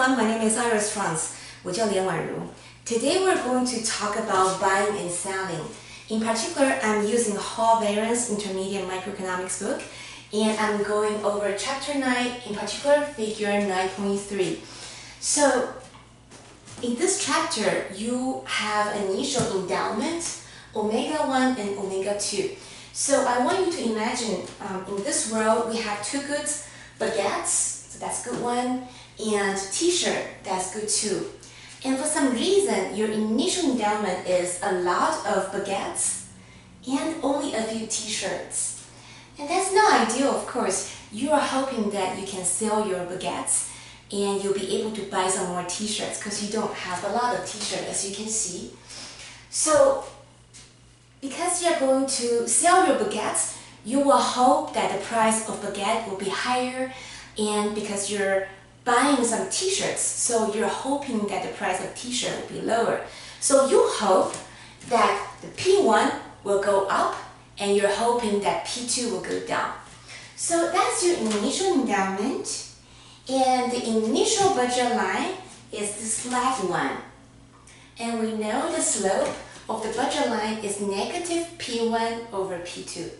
everyone, my name is Iris Franz. 我叫连婉如. Today we're going to talk about buying and selling. In particular, I'm using Hal Varian's Intermediate Microeconomics book and I'm going over chapter 9, in particular figure 9.3. So, in this chapter, you have initial endowment, omega 1 and omega 2. So I want you to imagine um, in this world we have two goods, baguettes, so that's good one, and t-shirt, that's good two. And for some reason, your initial endowment is a lot of baguettes and only a few t-shirts. And that's not ideal, of course. You are hoping that you can sell your baguettes and you'll be able to buy some more t-shirts because you don't have a lot of t-shirts as you can see. So because you're going to sell your baguettes, you will hope that the price of baguette will be higher and because you're buying some t-shirts, so you're hoping that the price of t-shirt will be lower. So you hope that the P1 will go up and you're hoping that P2 will go down. So that's your initial endowment and the initial budget line is this flat one. And we know the slope of the budget line is negative P1 over P2.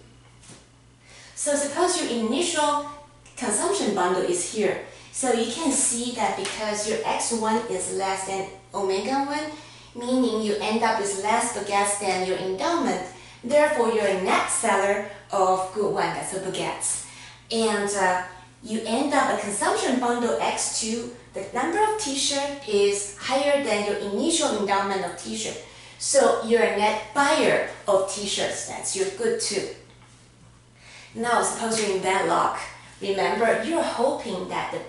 So suppose your initial consumption bundle is here. So you can see that because your x1 is less than omega 1, meaning you end up with less baguettes than your endowment, therefore you're a net seller of good one, that's the baguettes. And uh, you end up a consumption bundle x2, the number of t-shirt is higher than your initial endowment of t-shirt. So you're a net buyer of t-shirts, that's your good two. Now suppose you're in bad luck. Remember, you're hoping that the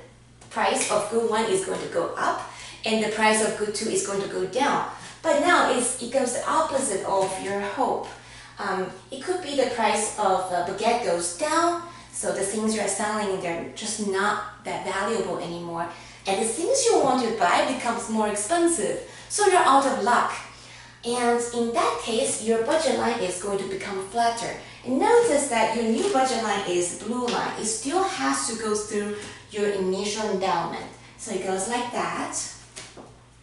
price of good one is going to go up and the price of good two is going to go down. But now it's, it goes the opposite of your hope. Um, it could be the price of a baguette goes down, so the things you're selling, they're just not that valuable anymore. And the things you want to buy becomes more expensive, so you're out of luck. And in that case, your budget line is going to become flatter. And notice that your new budget line is blue line. It still has to go through your initial endowment. So it goes like that.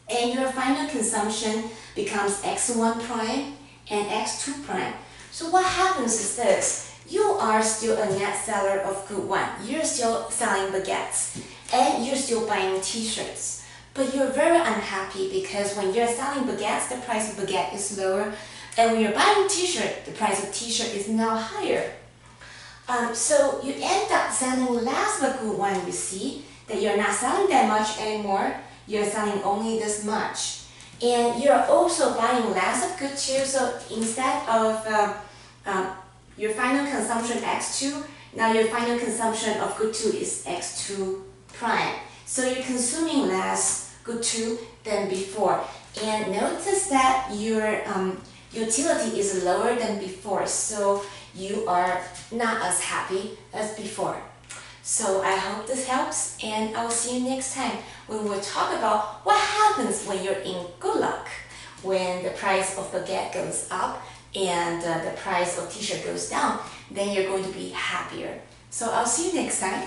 And your final consumption becomes x1 prime and x2 prime. So what happens is this. You are still a net seller of good one. You're still selling baguettes. And you're still buying t-shirts. But you're very unhappy because when you're selling baguettes, the price of baguette is lower. And when you're buying t-shirt, the price of t-shirt is now higher. Um, so you end up selling less of a good one, you see, that you're not selling that much anymore. You're selling only this much. And you're also buying less of good two, so instead of uh, um, your final consumption x2, now your final consumption of good 2 is x2 prime. So you're consuming less 2 than before. And notice that your um, utility is lower than before, so you are not as happy as before. So I hope this helps and I'll see you next time when we'll talk about what happens when you're in good luck, when the price of baguette goes up and uh, the price of t-shirt goes down, then you're going to be happier. So I'll see you next time.